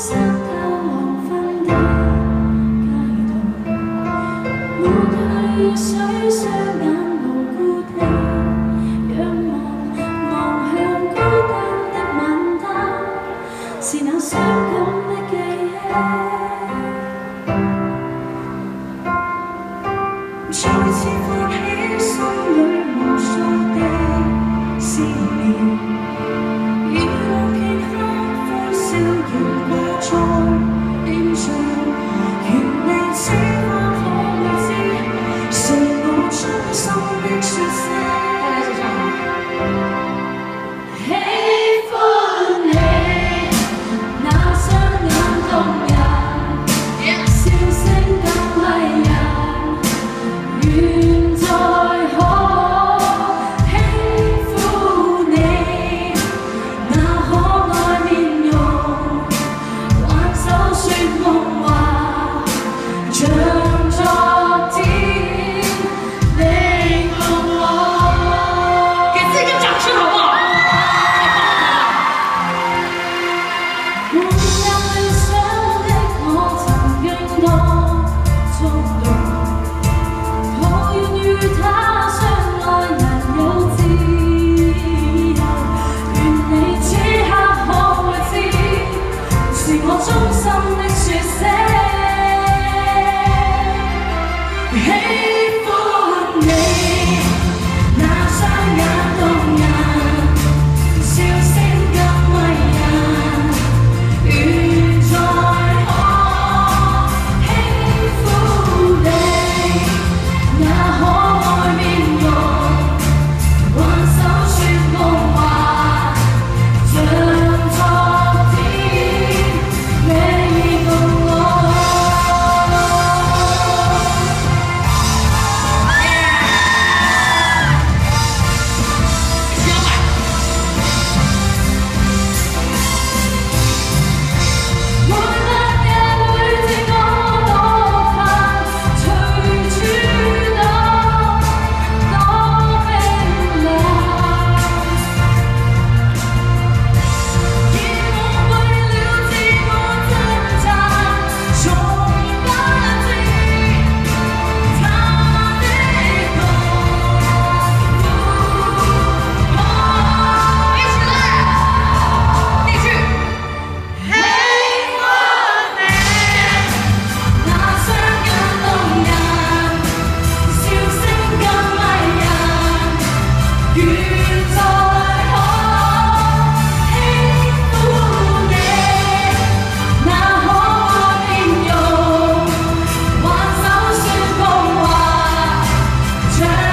湿透黄昏的街道，抹去雨水。Everyone. 是我衷心的说声。time